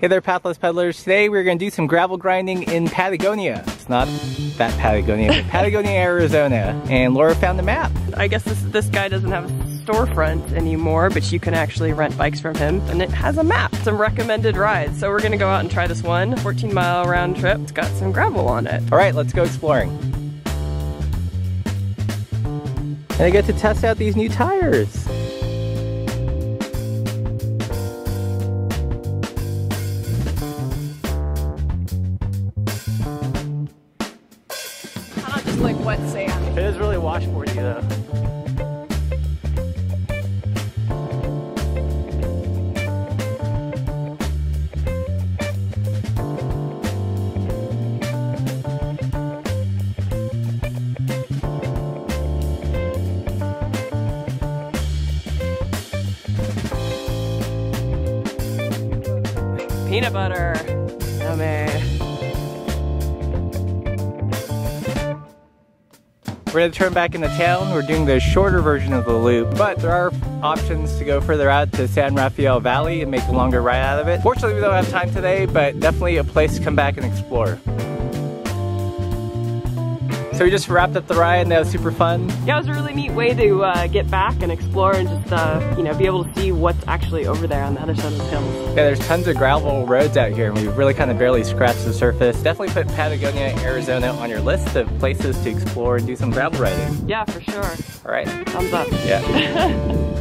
Hey there, Path Less Pedalers. Today we're going to do some gravel grinding in Patagonia. It's not that Patagonia, but Patagonia, Arizona. And Laura found the map. I guess this, this guy doesn't have a storefront anymore, but you can actually rent bikes from him. And it has a map, some recommended rides. So we're going to go out and try this one, 14 mile round trip. It's got some gravel on it. All right, let's go exploring. And I get to test out these new tires. Wet sand. It is really washboardy though. Peanut butter. Oh, Yummy. We're gonna turn back into town. We're doing the shorter version of the loop, but there are options to go further out to San Rafael Valley and make a longer ride out of it. Fortunately, we don't have time today, but definitely a place to come back and explore. So we just wrapped up the ride and that was super fun. Yeah, it was a really neat way to uh, get back and explore and just, uh, you know, be able to see what's actually over there on the other side of the hills. Yeah, there's tons of gravel roads out here and we've really kind of barely scratched the surface. Definitely put Patagonia, Arizona on your list of places to explore and do some gravel riding. Yeah, for sure. All right. Thumbs up. Yeah.